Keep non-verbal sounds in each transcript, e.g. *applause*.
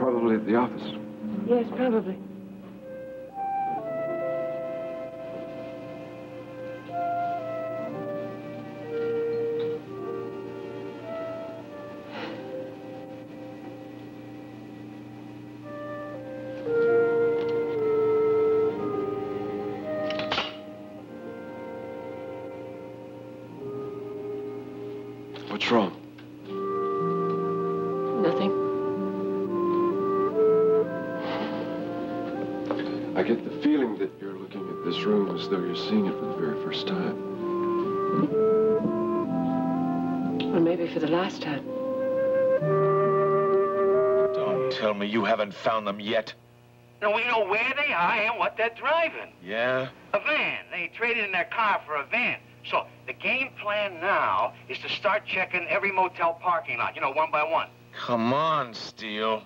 probably at the office. Yes, probably. Haven't found them yet. Now, we know where they are and what they're driving. Yeah? A van. They traded in their car for a van. So the game plan now is to start checking every motel parking lot, you know, one by one. Come on, Steele.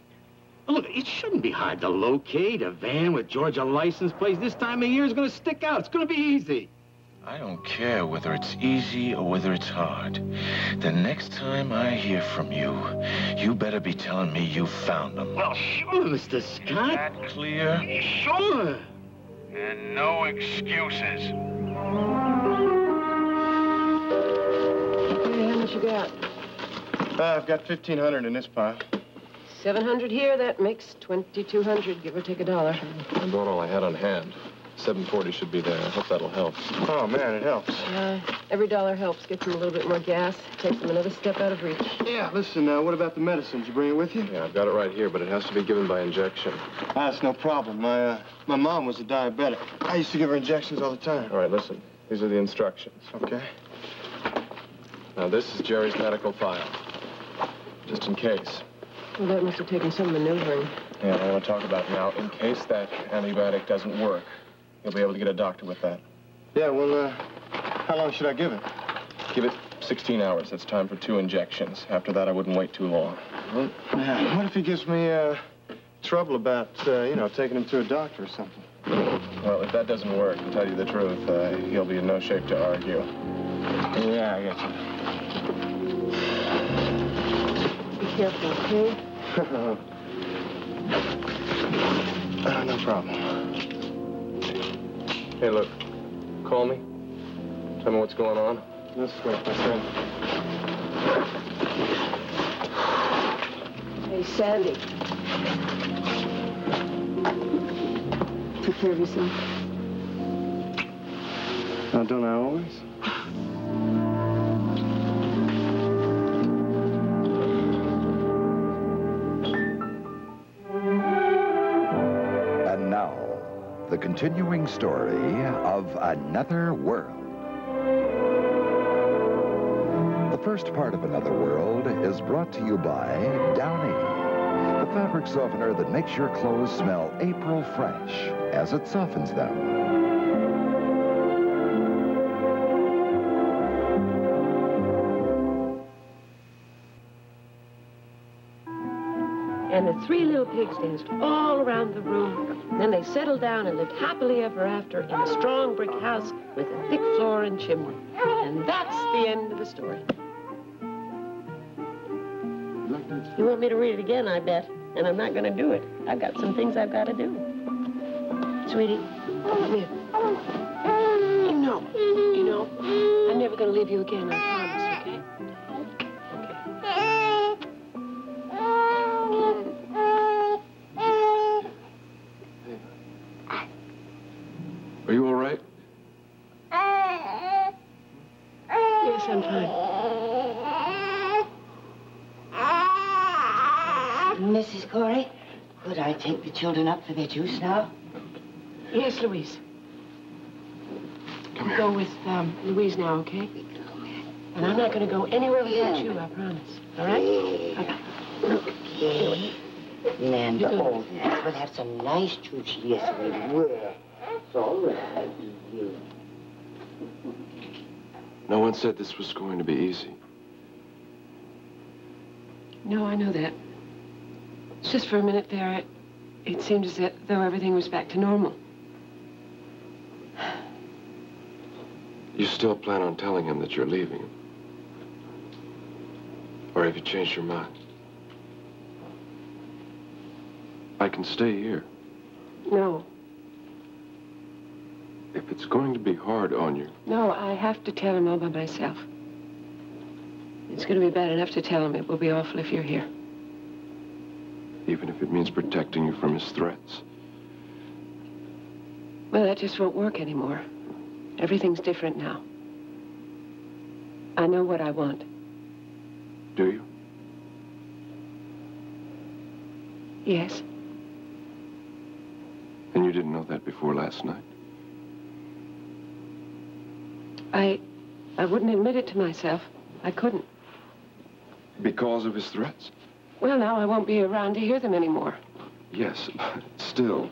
Look, it shouldn't be hard to locate a van with Georgia license plates. This time of year is going to stick out. It's going to be easy. I don't care whether it's easy or whether it's hard. The next time I hear from you, you better be telling me you found them. Well, sure. Mr. Scott. Is That clear? Sure. And no excuses. Okay, how much you got? Uh, I've got 1,500 in this pile. 700 here, that makes 2,200, give or take a dollar. I brought all I had on hand. 740 should be there. I hope that'll help. Oh, man, it helps. Uh, every dollar helps. Gets them a little bit more gas. Takes them another step out of reach. Yeah, listen, uh, what about the medicines? You bring it with you? Yeah, I've got it right here, but it has to be given by injection. Ah, that's no problem. My, uh, my mom was a diabetic. I used to give her injections all the time. All right, listen. These are the instructions. Okay. Now, this is Jerry's medical file. Just in case. Well, that must have taken some maneuvering. Yeah, I want to talk about now. In case that antibiotic doesn't work, you'll be able to get a doctor with that. Yeah, well, uh, how long should I give it? Give it 16 hours. That's time for two injections. After that, I wouldn't wait too long. Well, yeah, what if he gives me, uh, trouble about, uh, you know, taking him to a doctor or something? Well, if that doesn't work, to tell you the truth, uh, he'll be in no shape to argue. Yeah, I get you. Be careful, okay? *laughs* uh, no problem. Hey, look. Call me. Tell me what's going on. This way, my friend. Hey, Sandy. Take care of yourself. Now, don't I always? The continuing story of Another World. The first part of Another World is brought to you by Downy, the fabric softener that makes your clothes smell April fresh as it softens them. Three little pigs danced all around the room. Then they settled down and lived happily ever after in a strong brick house with a thick floor and chimney. And that's the end of the story. You want me to read it again, I bet. And I'm not going to do it. I've got some things I've got to do. Sweetie, come here. You know, you know, I'm never going to leave you again, I promise, Yes, I'm. Mrs. Cory, could I take the children up for their juice now? Yes, Louise. Come here. Go with um, Louise now, okay? And I'm not going to go anywhere without you, I promise. All right? Okay. Okay. Nanda, You go. oh, yes, we'll have some nice juice. Yes, we will. It's all right. No one said this was going to be easy. No, I know that. It's just for a minute there, it, it seemed as though everything was back to normal. You still plan on telling him that you're leaving him? Or have you changed your mind? I can stay here. No, If it's going to be hard on you, no, I have to tell him all by myself. It's going to be bad enough to tell him. It will be awful if you're here. even if it means protecting you from his threats. Well, that just won't work anymore. Everything's different now. I know what I want. Do you? Yes. And you didn't know that before last night? I... I wouldn't admit it to myself. I couldn't. Because of his threats? Well, now I won't be around to hear them anymore. Yes, but still.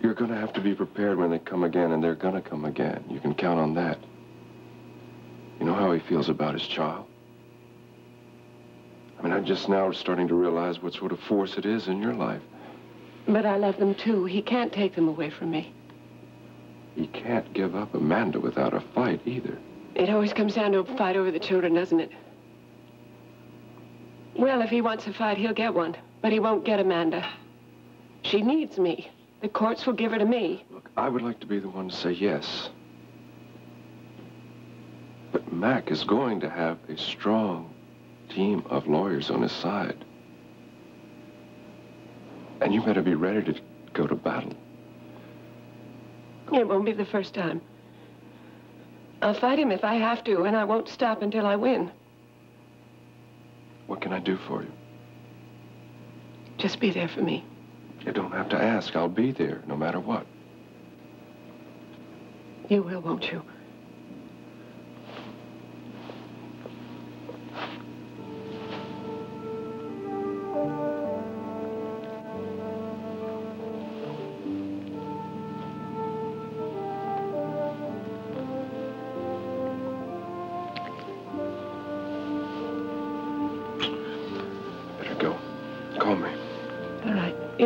You're gonna have to be prepared when they come again, and they're gonna come again. You can count on that. You know how he feels about his child? I mean, I'm just now starting to realize what sort of force it is in your life. But I love them too. He can't take them away from me. He can't give up Amanda without a fight either. It always comes down to a fight over the children, doesn't it? Well, if he wants a fight, he'll get one. But he won't get Amanda. She needs me. The courts will give her to me. Look, I would like to be the one to say yes. But Mac is going to have a strong team of lawyers on his side. And you better be ready to go to battle. It won't be the first time. I'll fight him if I have to, and I won't stop until I win. What can I do for you? Just be there for me. You don't have to ask. I'll be there, no matter what. You will, won't you?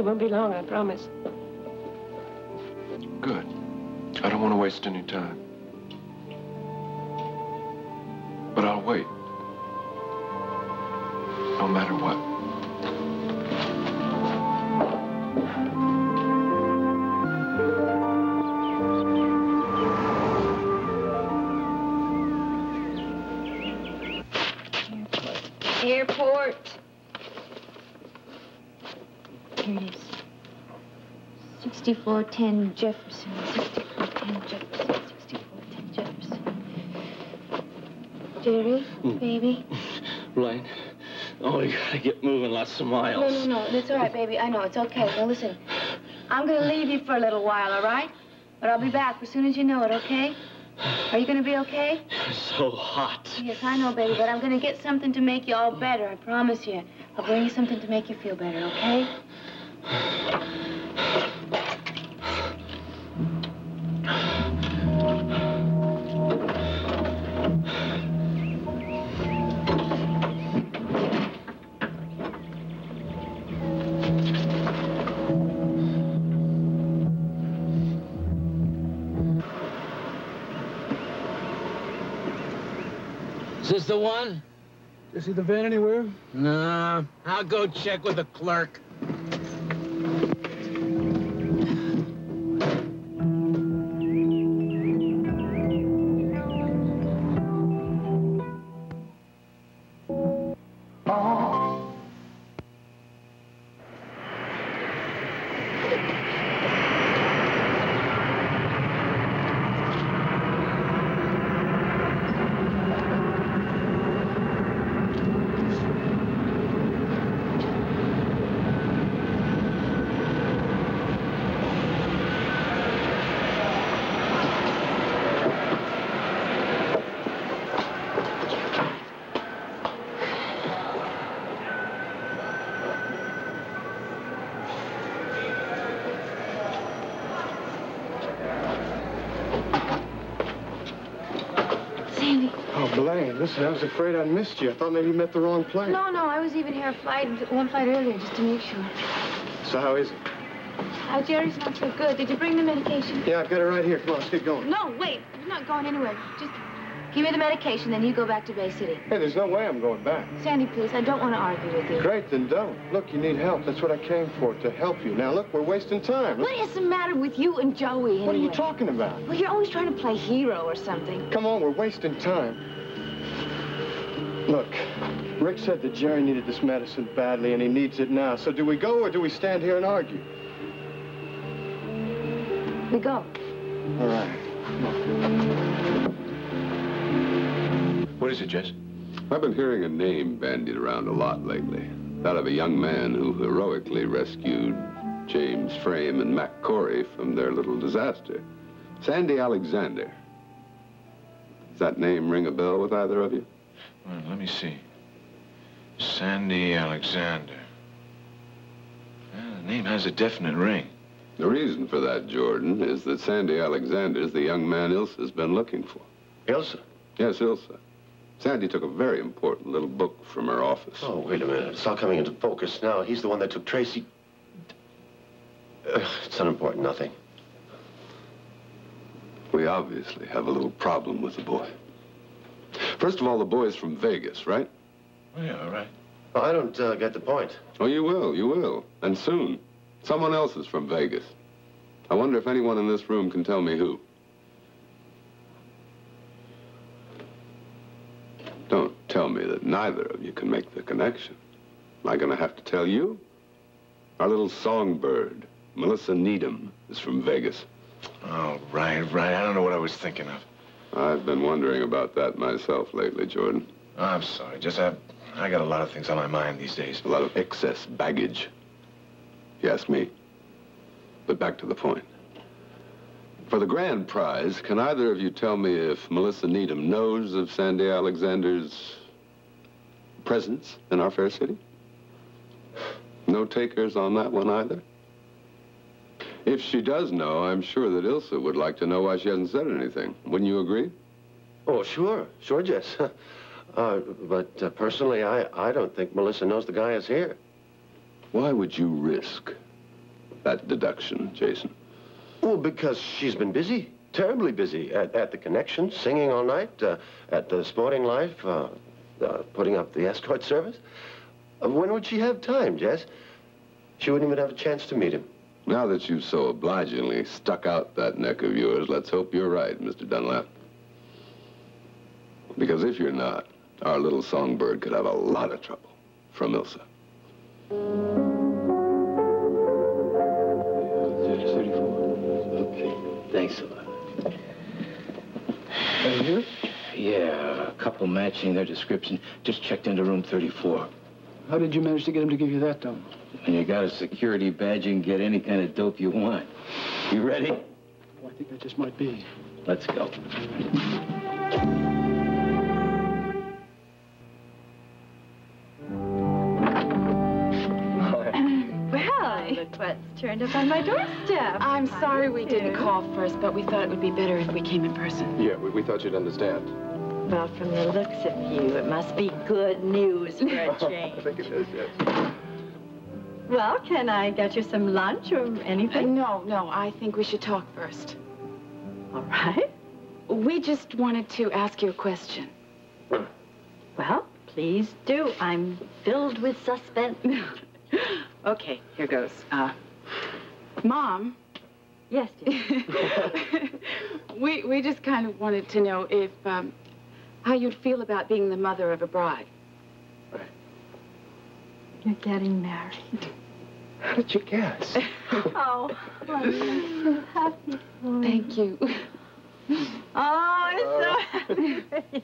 It won't be long, I promise. Good. I don't want to waste any time. 6410 Jefferson. 6410 Jefferson. 6410 Jefferson. Jerry, hmm. baby. Blaine. Oh, you gotta get moving lots of miles. no, no. No. That's all right, baby. I know. It's okay. Now, listen. I'm going to leave you for a little while, all right? But I'll be back as soon as you know it, okay? Are you going to be okay? You're so hot. Yes, I know, baby, but I'm going to get something to make you all better. I promise you. I'll bring you something to make you feel better, okay? Is the one? You see the van anywhere? No. I'll go check with the clerk. Listen, I was afraid I'd missed you. I thought maybe you met the wrong plane. No, no, I was even here a flight, one flight earlier just to make sure. So how is it? Uh, Jerry's not so good. Did you bring the medication? Yeah, I've got it right here. Come on, let's get going. No, wait. We're not going anywhere. Just Give me the medication, then you go back to Bay City. Hey, there's no way I'm going back. Sandy, please, I don't want to argue with you. Great, then don't. Look, you need help. That's what I came for, to help you. Now, look, we're wasting time. What is the matter with you and Joey, anyway? What are you talking about? Well, you're always trying to play hero or something. Come on, we're wasting time. Look, Rick said that Jerry needed this medicine badly, and he needs it now. So do we go, or do we stand here and argue? We go. All right. What is it, Jess? I've been hearing a name bandied around a lot lately. That of a young man who heroically rescued James Frame and Mac Cory from their little disaster. Sandy Alexander. Does that name ring a bell with either of you? Well, let me see. Sandy Alexander. Well, the name has a definite ring. The reason for that, Jordan, is that Sandy Alexander's the young man Ilsa's been looking for. Ilsa? Yes, Ilsa. Sandy took a very important little book from her office. Oh, wait a minute. It's all coming into focus now. He's the one that took Tracy. Uh, it's unimportant, nothing. We obviously have a little problem with the boy. First of all, the boy's from Vegas, right? Oh, yeah, all right. Well, I don't uh, get the point. Oh, you will, you will. And soon. Someone else is from Vegas. I wonder if anyone in this room can tell me who. Don't tell me that neither of you can make the connection. Am I going to have to tell you? Our little songbird, Melissa Needham, is from Vegas. Oh, right, right. I don't know what I was thinking of. I've been wondering about that myself lately, Jordan. Oh, I'm sorry. Just I, I got a lot of things on my mind these days. A lot of excess baggage. You ask me. But back to the point. For the grand prize, can either of you tell me if Melissa Needham knows of Sandy Alexander's presence in our fair city? No takers on that one either? If she does know, I'm sure that Ilsa would like to know why she hasn't said anything. Wouldn't you agree? Oh, sure. Sure, Jess. *laughs* uh, but uh, personally, I, I don't think Melissa knows the guy is here. Why would you risk that deduction, Jason? Well, because she's been busy, terribly busy, at, at the Connection, singing all night, uh, at the Sporting Life, uh, uh, putting up the escort service. Uh, when would she have time, Jess? She wouldn't even have a chance to meet him. Now that you've so obligingly stuck out that neck of yours, let's hope you're right, Mr. Dunlap. Because if you're not, our little songbird could have a lot of trouble from Ilsa. Okay, thanks a lot. And you? here? Yeah, a couple matching their description. Just checked into room 34. How did you manage to get him to give you that dope? When you got a security badge, you can get any kind of dope you want. You ready? Oh, I think I just might be. Let's go. *laughs* Well, look what's turned up on my doorstep. I'm sorry we didn't call first, but we thought it would be better if we came in person. Yeah, we, we thought you'd understand. Well, from the looks of you, it must be good news for a change. *laughs* I think it is, yes. well, can I get you some lunch or Uh, anything? no, no, I think we should talk first. All right. We just wanted to ask you a question. Well, please do. I'm filled with suspense. *laughs* Okay, here goes. Uh, Mom, yes, dear. *laughs* we, we just kind of wanted to know if, um, how you'd feel about being the mother of a bride. You're getting married. How did you guess? *laughs* oh, I'm so happy for you. Thank you. Oh, it's so uh. happy for you.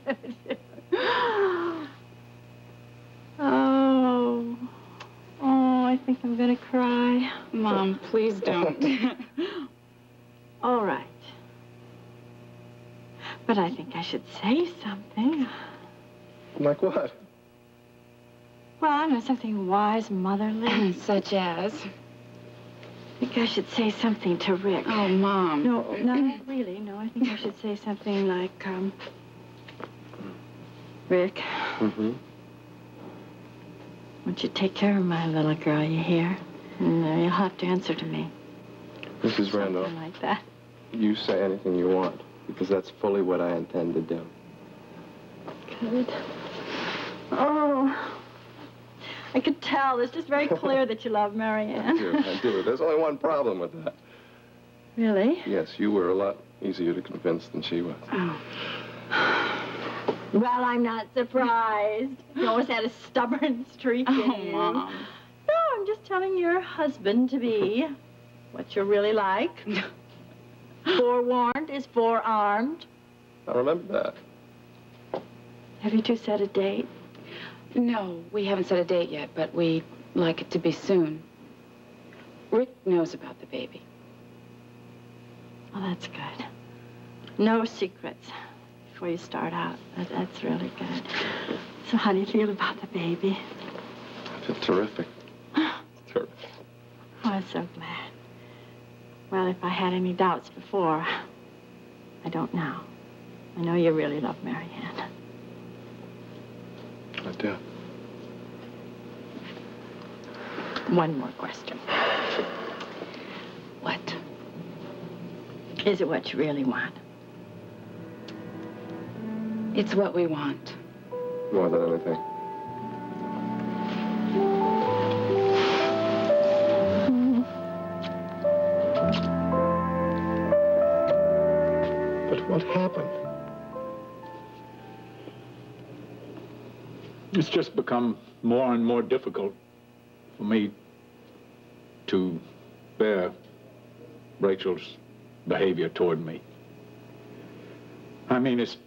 Oh. Oh, I think I'm gonna cry. Mom, please don't. *laughs* All right. But I think I should say something. Like what? Well, I know something wise, motherly. *clears throat* Such as? I think I should say something to Rick. Oh, Mom. No, not really. No, I think I should say something like, um, Rick, Mm-hmm. won't you take care of my little girl, you hear? And uh, you'll have to answer to me. Mrs. Randolph, Something like that. you say anything you want, because that's fully what I intend to do. good. Oh, I could tell. It's just very *laughs* clear that you love Marianne. I do, Marianne. I do. There's only one problem with that. really? Yes, you were a lot easier to convince than she was. Oh. Well, I'm not surprised. You always had a stubborn *laughs* streak in Oh, you. Mom. No, I'm just telling your husband to be *laughs* what you're really like. Forewarned is forearmed. I remember that. Have you two set a date? No, we haven't set a date yet, but we'd like it to be soon. Rick knows about the baby. Well, that's good. No secrets before you start out. That, that's really good. So how do you feel about the baby? I feel terrific. *gasps* terrific. Oh, I'm so glad. Well, if I had any doubts before, I don't now. I know you really love Marianne. I do. One more question. What? Is it what you really want? It's what we want. More than anything. It's just become more and more difficult for me to bear Rachel's behavior toward me. I mean, it's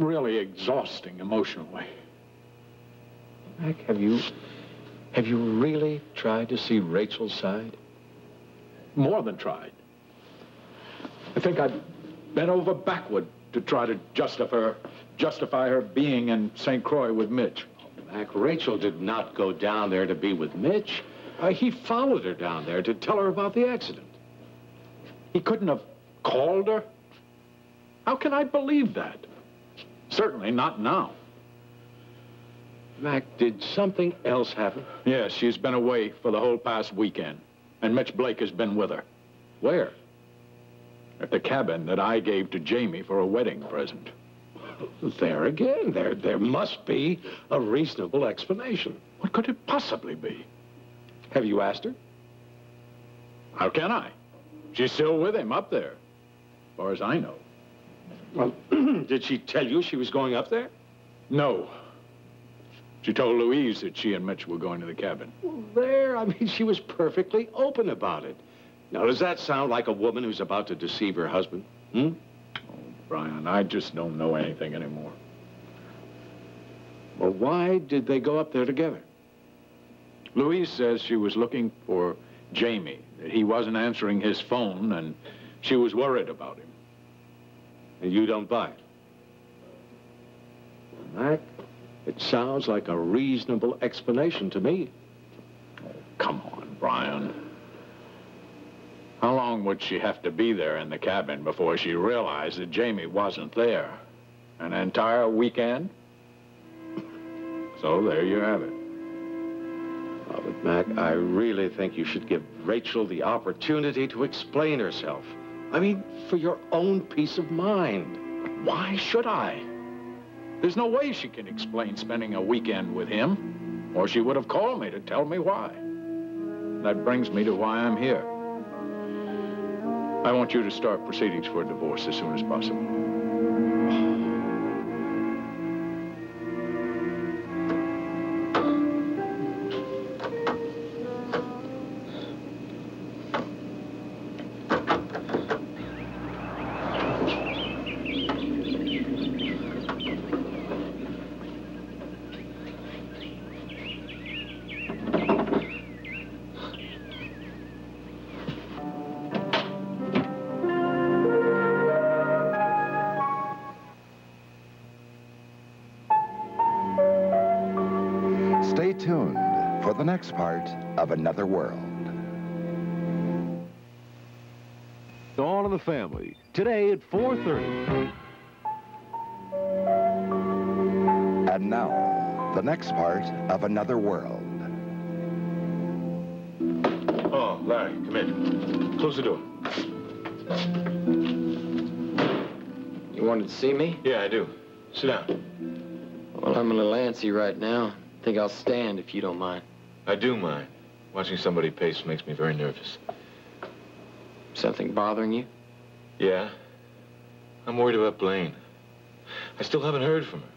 really exhausting emotionally. Mac, have you... Have you really tried to see Rachel's side? More than tried. I think I've bent over backward to try to justify her, justify her being in St. Croix with Mitch. Mac, Rachel did not go down there to be with Mitch. Uh, he followed her down there to tell her about the accident. He couldn't have called her? How can I believe that? Certainly not now. Mac, did something else happen? Yes, she's been away for the whole past weekend. And Mitch Blake has been with her. Where? At the cabin that I gave to Jamie for a wedding present. There again, there, there must be a reasonable explanation. What could it possibly be? Have you asked her? How can I? She's still with him up there, as far as I know. Well, *clears throat* did she tell you she was going up there? No. She told Louise that she and Mitch were going to the cabin. Well, There, I mean, she was perfectly open about it. Now, does that sound like a woman who's about to deceive her husband? Hmm? Brian, I just don't know anything anymore. Well, why did they go up there together? Louise says she was looking for Jamie, that he wasn't answering his phone, and she was worried about him. And you don't buy it? Mac, it sounds like a reasonable explanation to me. Oh, Come on, Brian. How long would she have to be there in the cabin before she realized that Jamie wasn't there? An entire weekend? So there you have it. Oh, but Mac, I really think you should give Rachel the opportunity to explain herself. I mean, for your own peace of mind. Why should I? There's no way she can explain spending a weekend with him, or she would have called me to tell me why. That brings me to why I'm here. I want you to start proceedings for a divorce as soon as possible. Another World. All in the Family, today at 4.30. And now, the next part of Another World. Oh, Larry, come in. Close the door. You wanted to see me? Yeah, I do. Sit down. Well, I'm a little antsy right now. I Think I'll stand if you don't mind. I do mind. Watching somebody pace makes me very nervous. Something bothering you? Yeah. I'm worried about Blaine. I still haven't heard from her.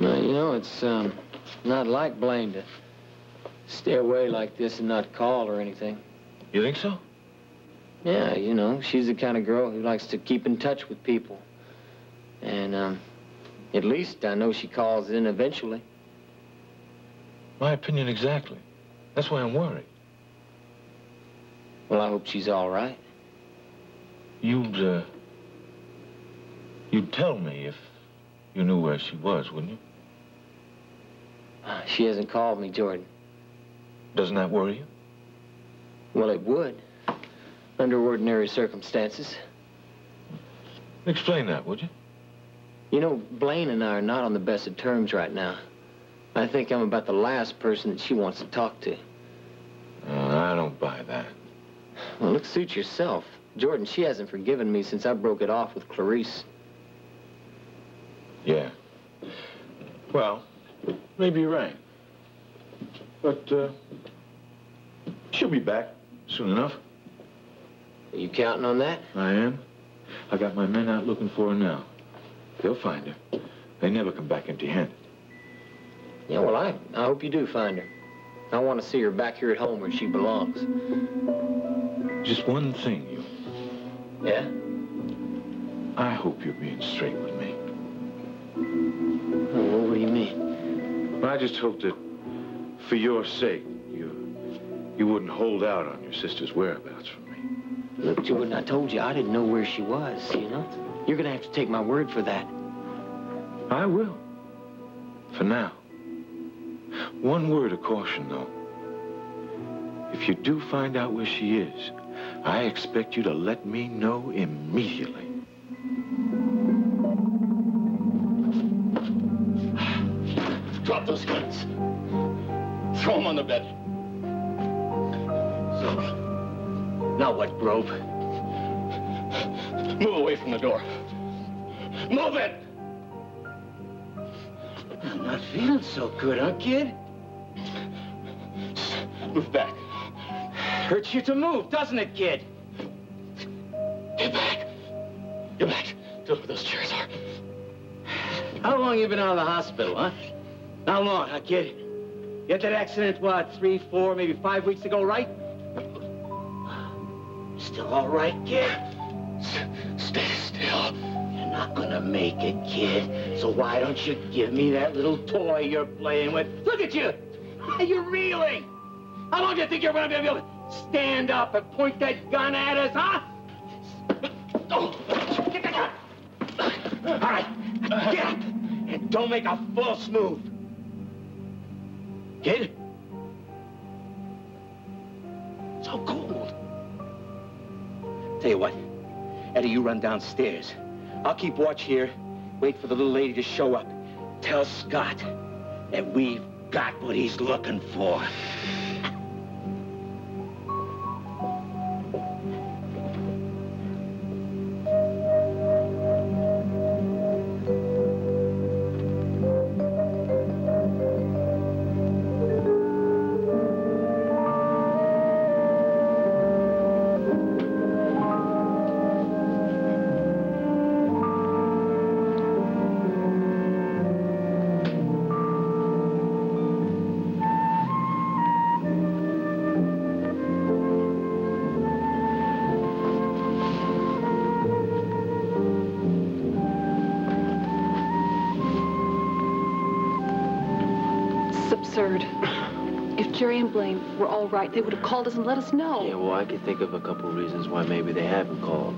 Well, you know, it's um, not like Blaine to stay away like this and not call or anything. You think so? Yeah, you know, she's the kind of girl who likes to keep in touch with people. And, um, at least I know she calls in eventually. My opinion exactly. That's why I'm worried. Well, I hope she's all right. You'd, uh... You'd tell me if you knew where she was, wouldn't you? Uh, She hasn't called me, Jordan. Doesn't that worry you? Well, it would. Under ordinary circumstances. Explain that, would you? You know, Blaine and I are not on the best of terms right now. I think I'm about the last person that she wants to talk to. Uh, I don't buy that. Well, look, suit yourself. Jordan, she hasn't forgiven me since I broke it off with Clarice. Yeah. Well, maybe you're right. But, uh, she'll be back soon enough. Are you counting on that? I am. I got my men out looking for her now. They'll find her. They never come back empty-handed. Well, I, hope you do find her. I want to see her back here at home where she belongs. Just one thing, you. Yeah? I hope you're being straight with me. Well, what do you mean? Well, I just hope that, for your sake, you, you wouldn't hold out on your sister's whereabouts from me. Look, Jordan, I told you I didn't know where she was, you know? You're gonna have to take my word for that. I will. For now. One word of caution, though. If you do find out where she is, I expect you to let me know immediately. Drop those guns. Throw them on the bed. So, now what, Grove? Move away from the door. Move it! I'm not feeling so good, huh, kid? Move back. Hurts you to move, doesn't it, kid? Get back. Get back. To where those chairs are. How long you been out of the hospital, huh? How long, huh, kid? You had that accident, what, three, four, maybe five weeks ago, right? Still all right, kid? Stay still. You're not gonna make it, kid. So why don't you give me that little toy you're playing with? Look at you! You're reeling! How long do you think you're gonna be able to stand up and point that gun at us, huh? Get the gun! All right, get up! And don't make a false move. Kid? So cold. Tell you what, Eddie, you run downstairs. I'll keep watch here, wait for the little lady to show up. Tell Scott that we've got what he's looking for. They would have called us and let us know. Yeah, well, I could think of a couple of reasons why maybe they haven't called.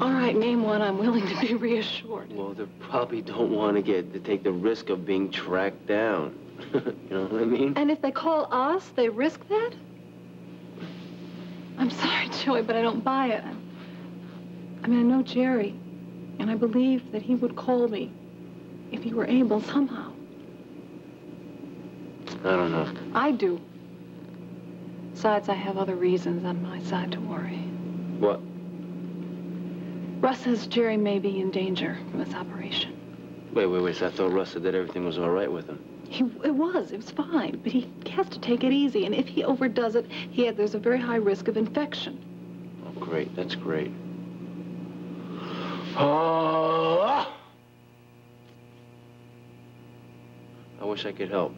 All right, name one. I'm willing to be reassured. Well, they probably don't want to get to take the risk of being tracked down. *laughs* you know what I mean? And if they call us, they risk that? I'm sorry, Joey, but I don't buy it. I mean, I know Jerry, and I believe that he would call me if he were able somehow. I don't know. I do. Besides, I have other reasons on my side to worry. What? Russ says Jerry may be in danger from this operation. Wait, wait, wait. So I thought Russ said that everything was all right with him. He, it was. It was fine. But he has to take it easy. And if he overdoes it, he there's a very high risk of infection. Oh, great. That's great. Oh! I wish I could help.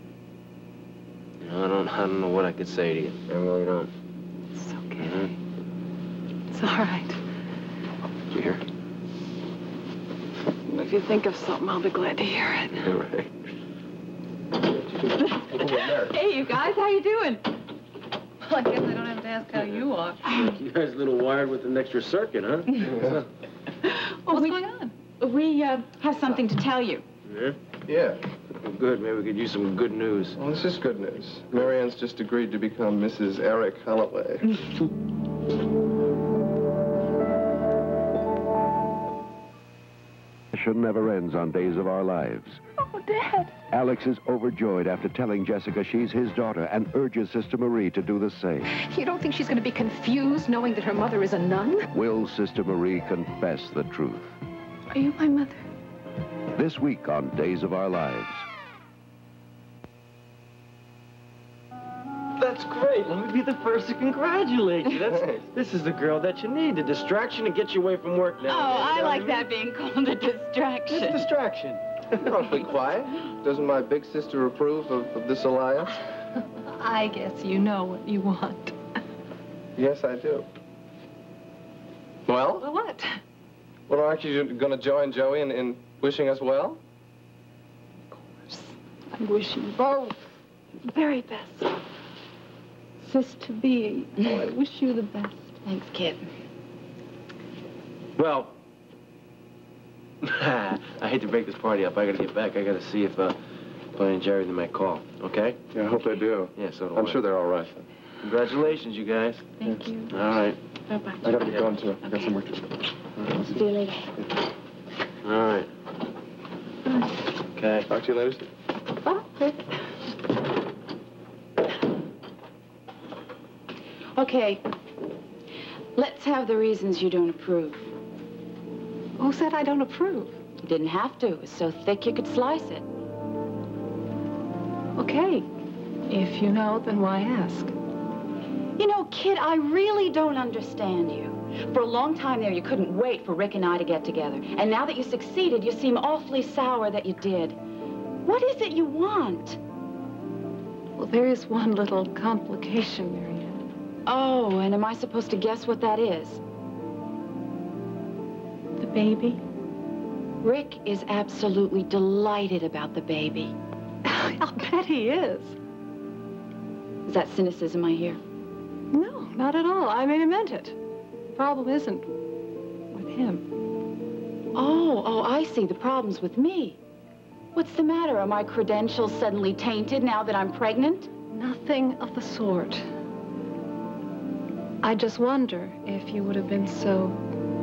You know, I don't, I don't know what I could say to you. I really don't. It's okay. Mhm. It's all right. You hear? If you think of something, I'll be glad to hear it. *laughs* All right. Hey, you guys, how you doing? Well, I guess I don't have to ask how you are. *laughs* You guys a little wired with an extra circuit, huh? *laughs* Well, What's going on? We uh, have something to tell you. Yeah? Yeah. Well, good. Maybe we could use some good news. Well, this is good news. Marianne's just agreed to become Mrs. Eric Holloway. *laughs* never ends on Days of Our Lives. Oh, Dad. Alex is overjoyed after telling Jessica she's his daughter and urges Sister Marie to do the same. You don't think she's going to be confused knowing that her mother is a nun? Will Sister Marie confess the truth? Are you my mother? This week on Days of Our Lives. That's great. Let me be the first to congratulate you. That's, *laughs* this is the girl that you need. The distraction to get you away from work now. Oh, now. I like that being called a distraction. It's distraction. *laughs* Awfully quiet. Doesn't my big sister approve of, of this alliance? *laughs* I guess you know what you want. Yes, I do. Well? Well, what? Well, aren't you going to join Joey in, in wishing us well? Of course. I wish you both the very best. Sister B, oh, I wish you the best. Thanks, kid. Well, *laughs* I hate to break this party up. I gotta get back. I gotta see if uh, Bonnie and Jerry they might call. Okay? Yeah, I hope they do. Yeah, so do I'm I. sure they're all right. Congratulations, you guys. Thank you. All right. Bye-bye. I gotta get going, too. I got some work to do. See you later. All right. Okay. Talk to you later. Steve. Okay. Let's have the reasons you don't approve. Who said I don't approve? You didn't have to. It was so thick you could slice it. Okay. If you know, then why ask? You know, kid, I really don't understand you. For a long time there, you couldn't wait for Rick and I to get together. And now that you succeeded, you seem awfully sour that you did. What is it you want? Well, there is one little complication, Marianne. Oh, and am I supposed to guess what that is? The baby? Rick is absolutely delighted about the baby. *laughs* I'll bet he is. Is that cynicism I hear? No, not at all. I mean, I meant it. The problem isn't with him. Oh, oh, I see. The problem's with me. What's the matter? Are my credentials suddenly tainted now that I'm pregnant? Nothing of the sort. I just wonder if you would have been so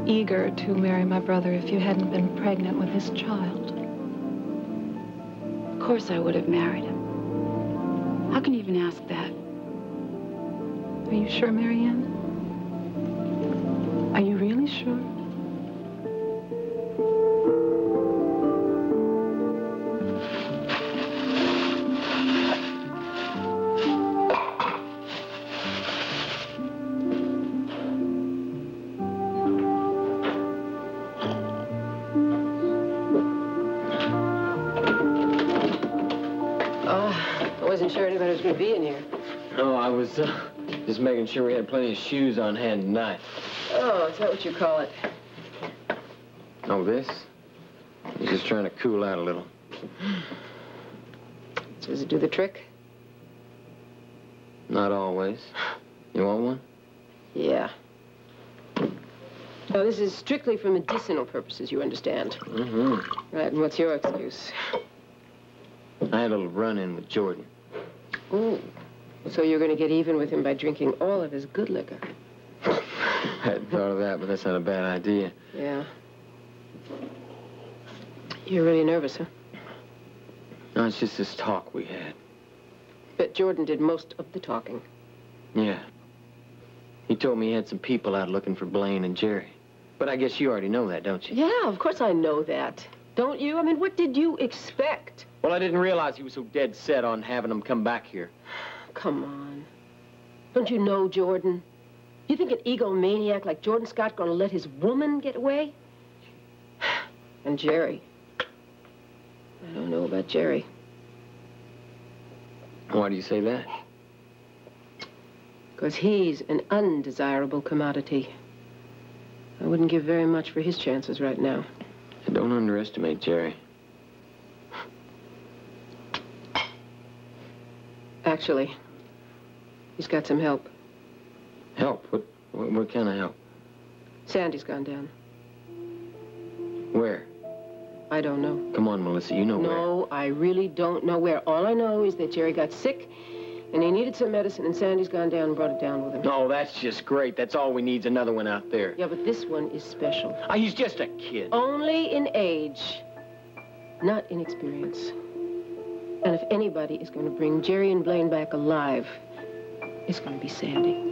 eager to marry my brother if you hadn't been pregnant with his child. Of course I would have married him. How can you even ask that? Are you sure, Marianne? Are you really sure? Be in here. No, I was uh, just making sure we had plenty of shoes on hand tonight. Oh, is that what you call it? Oh, this? He's just trying to cool out a little. Does it do the trick? Not always. You want one? Yeah. Oh, this is strictly for medicinal purposes, you understand. Mm-hmm. Right, and what's your excuse? I had a little run-in with Jordan. Ooh. So you're going to get even with him by drinking all of his good liquor. I *laughs* hadn't thought of that, but that's not a bad idea. Yeah. You're really nervous, huh? No, it's just this talk we had. Bet Jordan did most of the talking. Yeah. He told me he had some people out looking for Blaine and Jerry. But I guess you already know that, don't you? Yeah, of course I know that. Don't you? I mean, what did you expect? Well, I didn't realize he was so dead set on having them come back here. *sighs* Come on. Don't you know, Jordan? You think an egomaniac like Jordan Scott gonna let his woman get away? *sighs* And Jerry. I don't know about Jerry. Why do you say that? Because he's an undesirable commodity. I wouldn't give very much for his chances right now. Don't underestimate Jerry. Actually, he's got some help. Help? What, what, what kind of help? Sandy's gone down. Where? I don't know. Come on, Melissa, you know where. No, I really don't know where. All I know is that Jerry got sick, and he needed some medicine, and Sandy's gone down and brought it down with him. No, that's just great. That's all we need's another one out there. Yeah, but this one is special. Ah, he's just a kid. Only in age, not in experience. And if anybody is going to bring Jerry and Blaine back alive, it's going to be Sandy.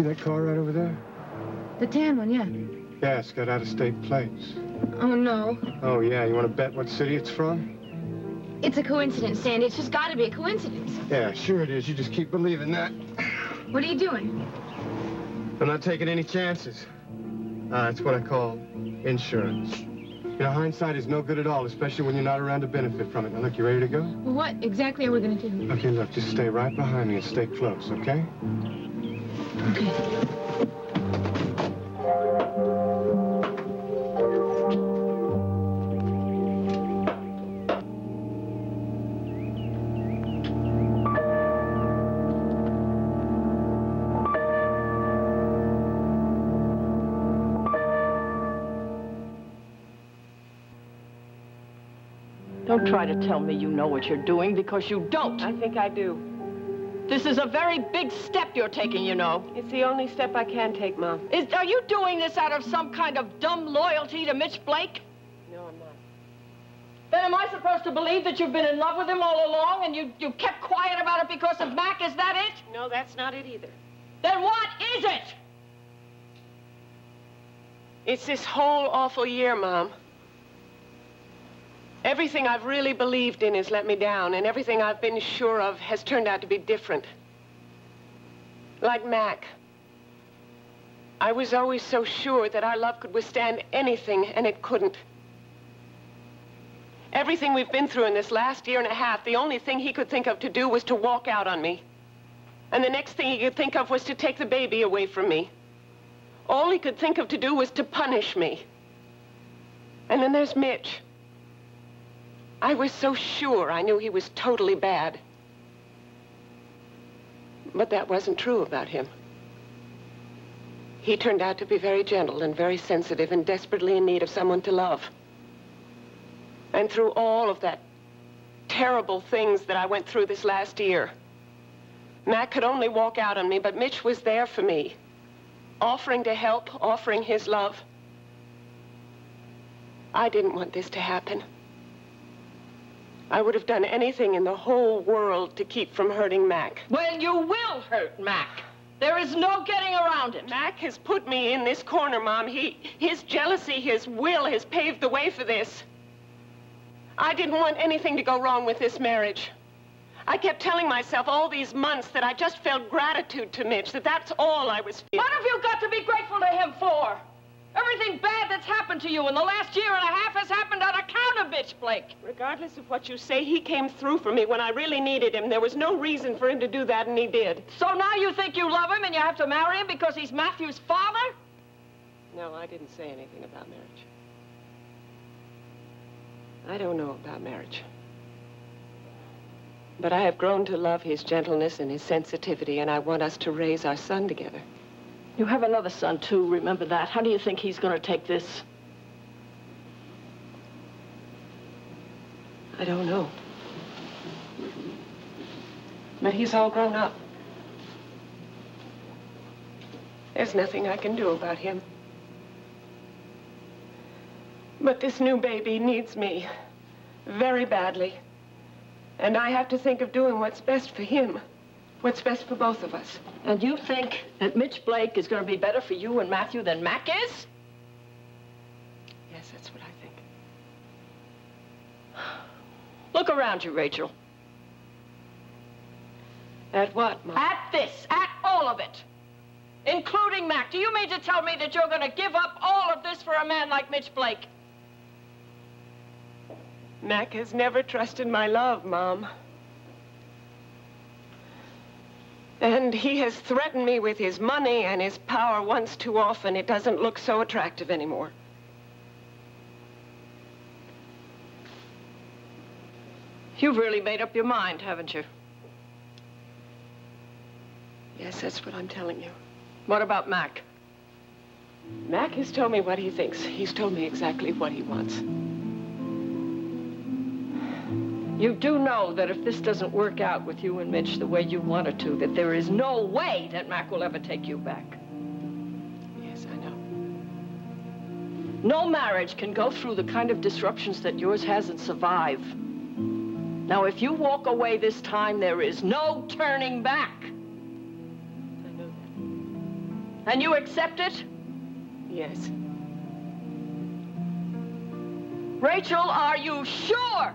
See that car right over there? The tan one, yeah. Yeah, it's got out-of-state plates. Oh, no. Oh, yeah, you want to bet what city it's from? It's a coincidence, Sandy. It's just got to be a coincidence. Yeah, sure it is. You just keep believing that. What are you doing? I'm not taking any chances. Uh, that's what I call insurance. You know, hindsight is no good at all, especially when you're not around to benefit from it. Now, look, you ready to go? Well, what exactly are we going to do? Okay, look, just stay right behind me and stay close, okay? Don't try to tell me you know what you're doing, because you don't. I think I do. This is a very big step you're taking, you know. It's the only step I can take, Mom. Is, are you doing this out of some kind of dumb loyalty to Mitch Blake? No, I'm not. Then am I supposed to believe that you've been in love with him all along and you, you kept quiet about it because of Mac? Is that it? No, that's not it either. Then what is it? It's this whole awful year, Mom. Everything I've really believed in has let me down, and everything I've been sure of has turned out to be different. Like Mac. I was always so sure that our love could withstand anything, and it couldn't. Everything we've been through in this last year and a half, the only thing he could think of to do was to walk out on me. And the next thing he could think of was to take the baby away from me. All he could think of to do was to punish me. And then there's Mitch. I was so sure I knew he was totally bad. But that wasn't true about him. He turned out to be very gentle and very sensitive and desperately in need of someone to love. And through all of that terrible things that I went through this last year, Mac could only walk out on me, but Mitch was there for me, offering to help, offering his love. I didn't want this to happen. I would have done anything in the whole world to keep from hurting Mac. Well, you will hurt Mac. There is no getting around it. Mac has put me in this corner, Mom. He, his jealousy, his will has paved the way for this. I didn't want anything to go wrong with this marriage. I kept telling myself all these months that I just felt gratitude to Mitch, that that's all I was feeling. What have you got to be grateful to him for? Everything bad that's happened to you in the last year and a half has happened on account of Mitch Blake. Regardless of what you say, he came through for me when I really needed him. There was no reason for him to do that, and he did. So now you think you love him and you have to marry him because he's Matthew's father? No, I didn't say anything about marriage. I don't know about marriage. But I have grown to love his gentleness and his sensitivity, and I want us to raise our son together. You have another son, too. Remember that. How do you think he's going to take this? I don't know. But he's all grown up. There's nothing I can do about him. But this new baby needs me very badly. And I have to think of doing what's best for him, what's best for both of us. And you think that Mitch Blake is going to be better for you and Matthew than Mac is? Yes, that's what I think. Look around you, Rachel. At what, Mom? At this, at all of it. Including Mac. Do you mean to tell me that you're going to give up all of this for a man like Mitch Blake? Mac has never trusted my love, Mom. And he has threatened me with his money and his power once too often. It doesn't look so attractive anymore. You've really made up your mind, haven't you? Yes, that's what I'm telling you. What about Mac? Mac has told me what he thinks. He's told me exactly what he wants. You do know that if this doesn't work out with you and Mitch the way you want it to, that there is no way that Mac will ever take you back. Yes, I know. No marriage can go through the kind of disruptions that yours has and survive. Now, if you walk away this time, there is no turning back. I know that. And you accept it? Yes. Rachel, are you sure?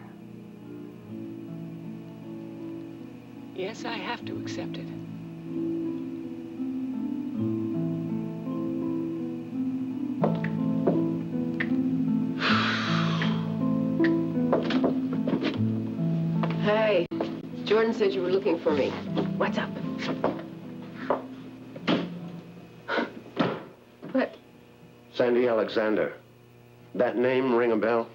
Yes, I have to accept it. Hey, Jordan said you were looking for me. What's up? What? Sandy Alexander. That name ring a bell?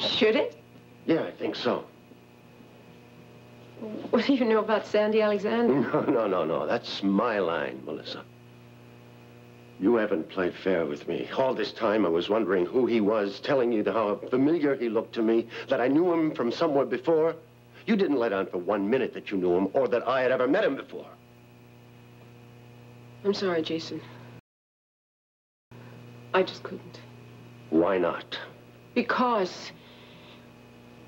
Should it? Yeah, I think so. What do you know about Sandy Alexander? No, no, no, no. That's my line, Melissa. You haven't played fair with me. All this time I was wondering who he was, telling you how familiar he looked to me, that I knew him from somewhere before. You didn't let on for one minute that you knew him or that I had ever met him before. I'm sorry, Jason. I just couldn't. Why not? Because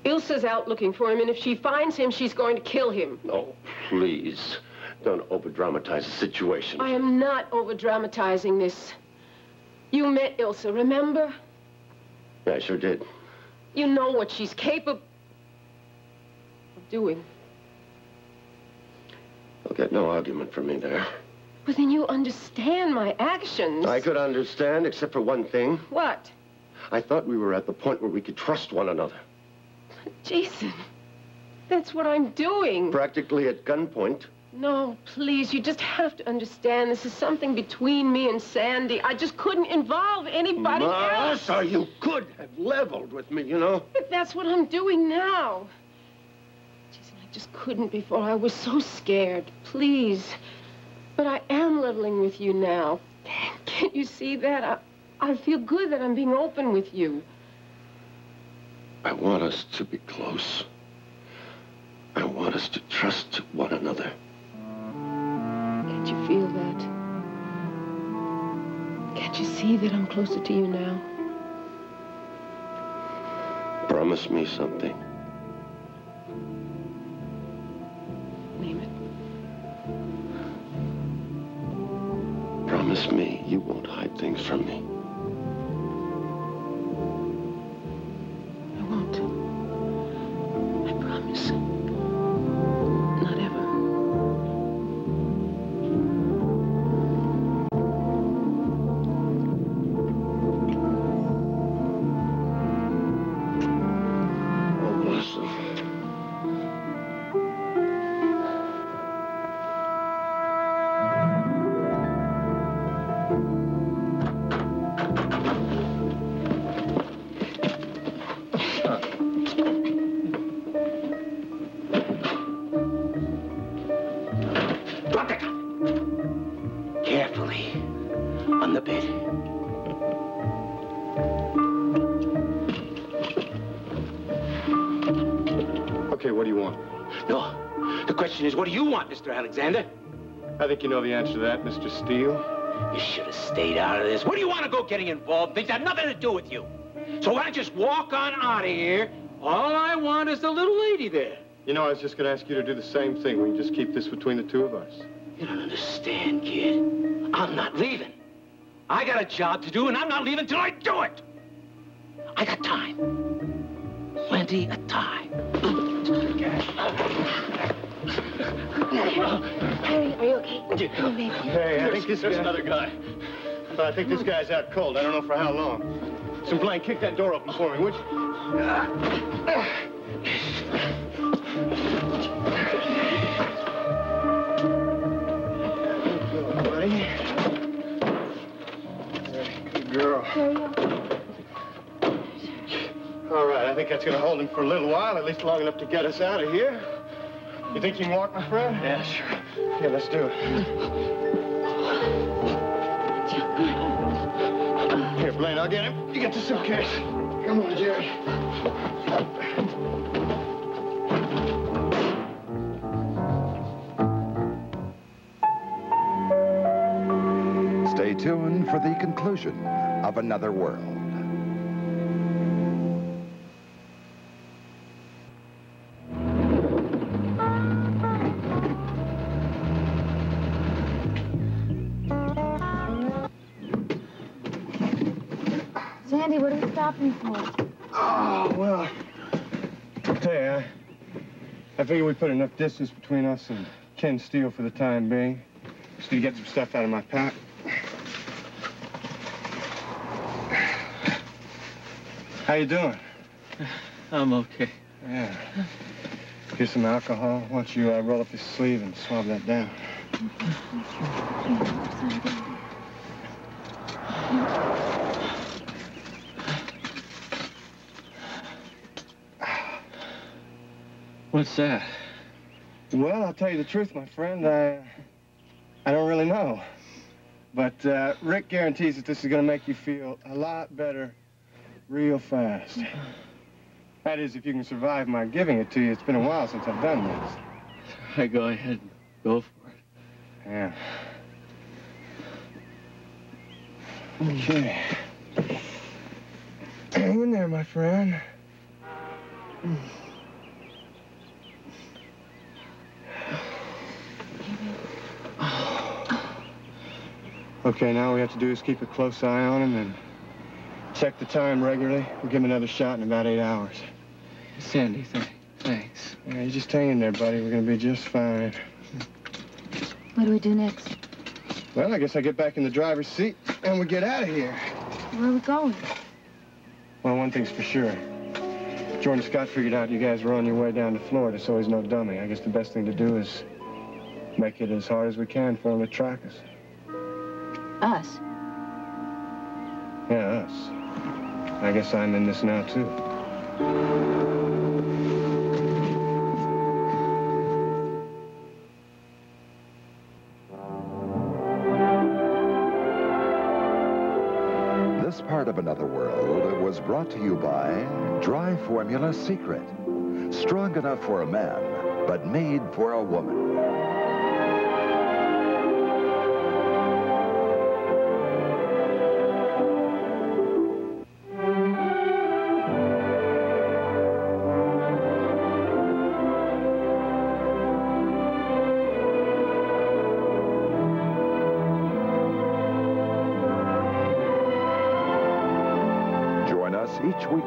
Ilsa's out looking for him, and if she finds him, she's going to kill him. Oh, please. Don't over-dramatize the situation. I am not over-dramatizing this. You met Ilsa, remember? Yeah, I sure did. You know what she's capable of doing. You'll get no argument from me there. But then you understand my actions. I could understand, except for one thing. What? I thought we were at the point where we could trust one another. Jason, that's what I'm doing. Practically at gunpoint. No, please, you just have to understand this is something between me and Sandy. I just couldn't involve anybody else. Melissa, you could have leveled with me, you know? But that's what I'm doing now. Jason, I just couldn't before. I was so scared. Please. But I am leveling with you now. Can't you see that? I, I feel good that I'm being open with you. I want us to be close. I want us to trust one another. Can't you feel that? Can't you see that I'm closer to you now? Promise me something. Name it. Promise me you won't hide things from me. Mr. Alexander? I think you know the answer to that, Mr. Steele. You should have stayed out of this. What do you want to go getting involved things have nothing to do with you? So why you just walk on out of here? All I want is the little lady there. You know, I was just going to ask you to do the same thing. We can just keep this between the two of us. You don't understand, kid. I'm not leaving. I got a job to do, and I'm not leaving till I do it. I got time. Plenty of time. You? Baby. Hey, I think this There's guy... another guy. But I think this guy's out cold. I don't know for how long. Some Blaine, kick that door open for me, would you? Good, buddy. Good girl. All right, I think that's gonna hold him for a little while, at least long enough to get us out of here. You think you can walk, my friend? Yeah, sure. Yeah, let's do it. Here, Blaine, I'll get him. You get the suitcase. Come on, Jerry. Stay tuned for the conclusion of Another World. Figure we put enough distance between us and Ken Steele for the time being. Just to get some stuff out of my pack. How you doing? I'm okay. Yeah. Here's some alcohol. Why don't you uh, roll up your sleeve and swab that down? What's that? Well, I'll tell you the truth, my friend. I, I don't really know. But uh, Rick guarantees that this is going to make you feel a lot better real fast. That is, if you can survive my giving it to you. It's been a while since I've done this. I go ahead and go for it. Yeah. Okay. Hang in there, my friend. Okay, now all we have to do is keep a close eye on him and check the time regularly. We'll give him another shot in about eight hours. Sandy, th thanks. Yeah, you just hang in there, buddy. We're gonna be just fine. What do we do next? Well, I guess I get back in the driver's seat and we get out of here. Where are we going? Well, one thing's for sure. Jordan Scott figured out you guys were on your way down to Florida, so he's no dummy. I guess the best thing to do is make it as hard as we can for him to track us. Us. Yeah, us. I guess I'm in this now, too. This part of Another World was brought to you by Dry Formula Secret. Strong enough for a man, but made for a woman.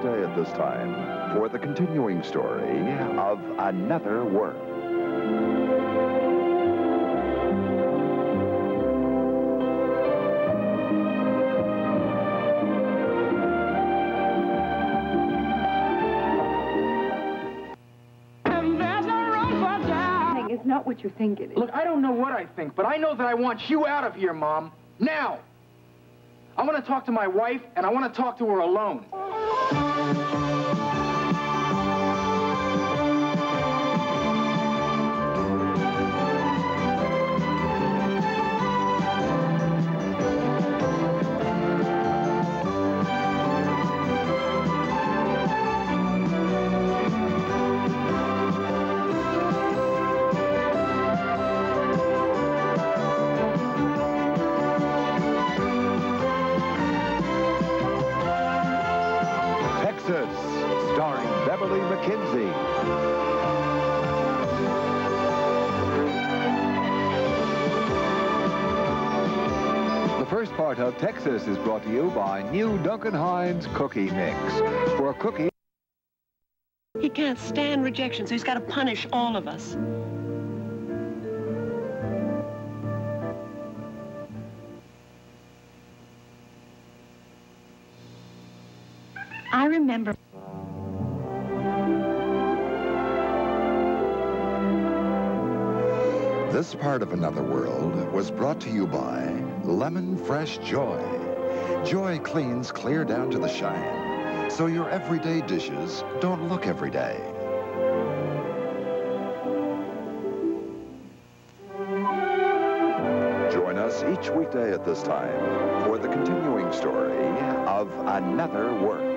Each at this time for the continuing story of Another World. It's not what you think it is. Look, I don't know what I think, but I know that I want you out of here, Mom. Now. I want to talk to my wife, and I want to talk to her alone. First of Texas is brought to you by new Duncan Hines Cookie Mix. For a cookie... He can't stand rejection, so he's got to punish all of us. I remember. This part of Another World was brought to you by Lemon Fresh Joy. Joy cleans clear down to the shine, so your everyday dishes don't look every day. Join us each weekday at this time for the continuing story of Another World.